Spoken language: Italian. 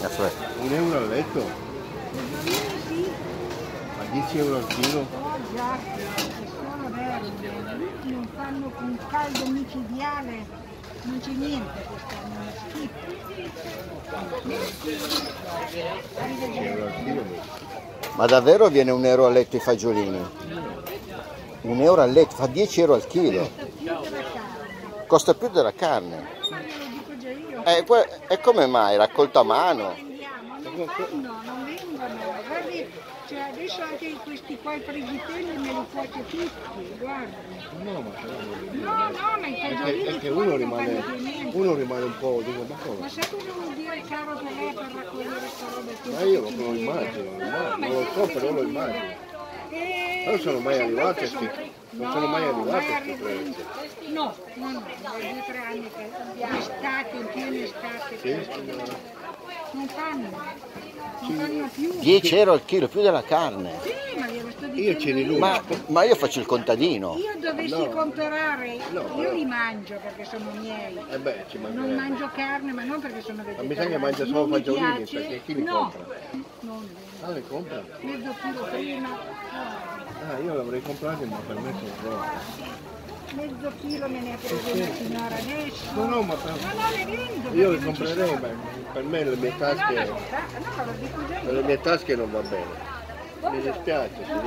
Certo, Le zoline sì, a 10 euro al chilo. oh non fanno un caldo micidiale, non c'è niente quest'anno, è schifo. 10 euro al chilo. Ma davvero viene un euro a letto i fagiolini? Un euro a letto, fa 10 euro al chilo. Costa più della carne, E, que- e come mai? Raccolto a mano? Non fanno, non vengono. Guardi, cioè adesso anche questi qua i frigitelli me li cuoce tutti, guardi. No, ma No, no, ma i fagiolini fuori uno non rimane, uno rimane un po', dico, ma Ma come? sai cosa vuol dire caro per lei per raccogliere questa roba qui? Ma io lo immagino, lo No, immagino, ma non lo so, però lo immagino. Eh, Non sono mai arrivate sono- sti- non sono mai arrivate mai sti prezzi. No, no, no, due o tre anni che Sì? non fanno, non fanno più. 10 euro al chilo, più della carne. Sì, ma glielo sto dicendo Io ce li. Ma, ma io faccio il contadino. Io dovessi No. comprare, No, io li mangio perché sono miei. Eh beh, ci Non mangio carne, ma non perché sono Ma vegetariana. mi sa che mangia solo fagiolini, perché chi li no. compra? Non Ah, le compra? mezzo chilo prima. Ah, io l'avrei comprato, ma per me sono troppo. Mezzo chilo me ne ha preso una signora adesso. No, no, ma per- No, no, le vendo. io le comprerei, ma per me le mie No, tasche, no, ma lo dico già per le io. mie tasche non va bene. Mi dispiace, signor.